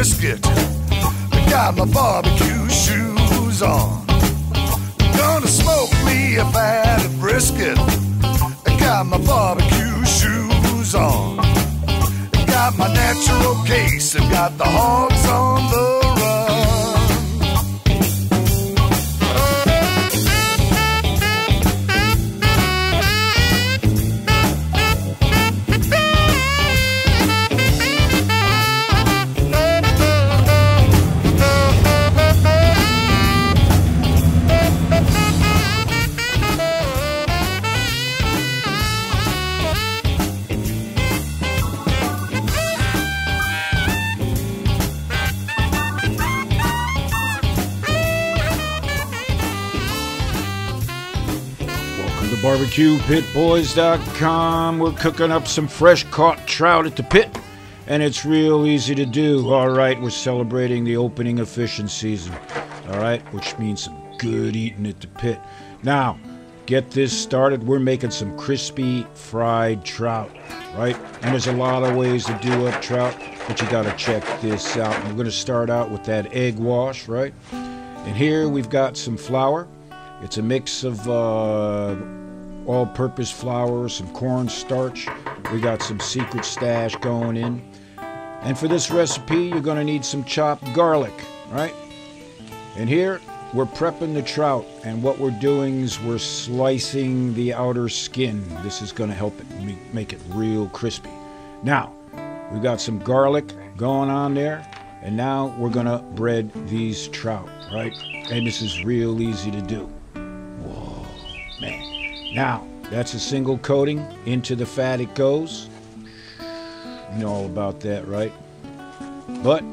brisket. I got my barbecue shoes on. Gonna smoke me a fat brisket. I got my barbecue shoes on. I Got my natural case and got the hogs on the BarbecuePitBoys.com. We're cooking up some fresh caught trout at the pit, and it's real easy to do. All right, we're celebrating the opening of fishing season. All right, which means some good eating at the pit. Now, get this started. We're making some crispy fried trout, right? And there's a lot of ways to do up trout, but you got to check this out. we're going to start out with that egg wash, right? And here we've got some flour. It's a mix of uh, all-purpose flour, some corn starch. We got some secret stash going in. And for this recipe, you're going to need some chopped garlic, right? And here, we're prepping the trout, and what we're doing is we're slicing the outer skin. This is going to help it make it real crispy. Now, we've got some garlic going on there, and now we're going to bread these trout, right? And this is real easy to do. Whoa, man. Now, that's a single coating. Into the fat it goes. You know all about that, right? But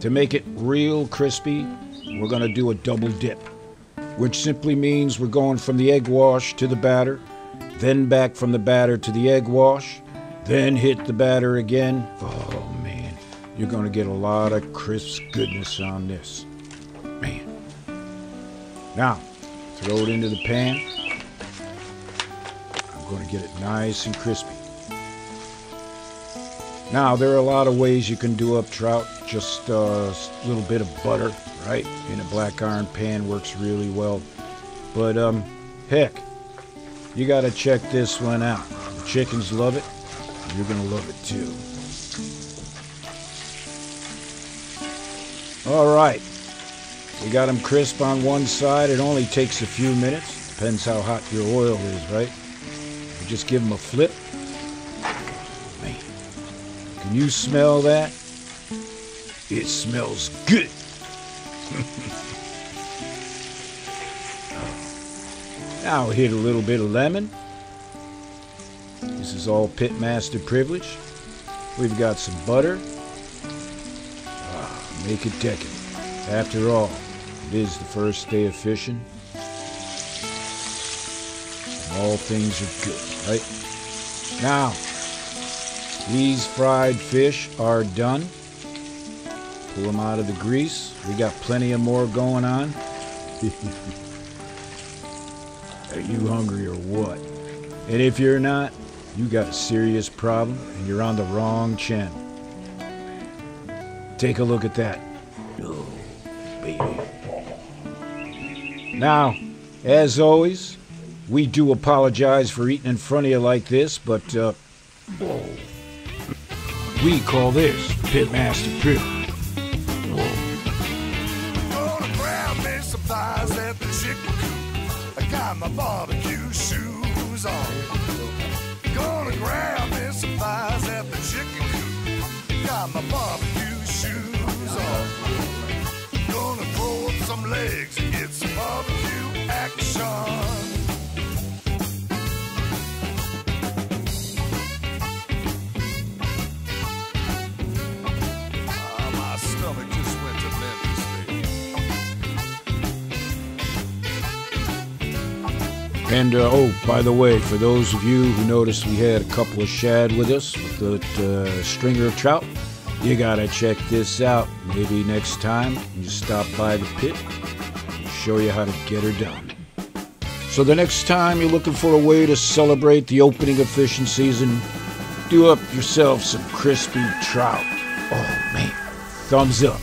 to make it real crispy, we're going to do a double dip, which simply means we're going from the egg wash to the batter, then back from the batter to the egg wash, then hit the batter again. Oh man, you're going to get a lot of crisp goodness on this. Man. Now, throw it into the pan going to get it nice and crispy. Now, there are a lot of ways you can do up trout. Just a little bit of butter, right, in a black iron pan works really well. But, um, heck, you got to check this one out. The chickens love it. You're going to love it too. All right. We got them crisp on one side. It only takes a few minutes. Depends how hot your oil is, right? Just give them a flip. Man, can you smell that? It smells good. now hit a little bit of lemon. This is all pitmaster privilege. We've got some butter. Ah, make it decadent. After all, it is the first day of fishing. All things are good right? Now, these fried fish are done. Pull them out of the grease. We got plenty of more going on. are you hungry or what? And if you're not, you got a serious problem and you're on the wrong channel. Take a look at that. Oh, baby. Now, as always, we do apologize for eating in front of you like this, but uh, we call this Pitmaster Privilege. My barbecue shoes on. Gonna grab me at the chicken coop. Got my barbecue And uh, oh, by the way, for those of you who noticed we had a couple of shad with us with the uh, stringer of trout, you gotta check this out. Maybe next time you stop by the pit, we'll show you how to get her done. So the next time you're looking for a way to celebrate the opening of fishing season, do up yourself some crispy trout. Oh man, thumbs up.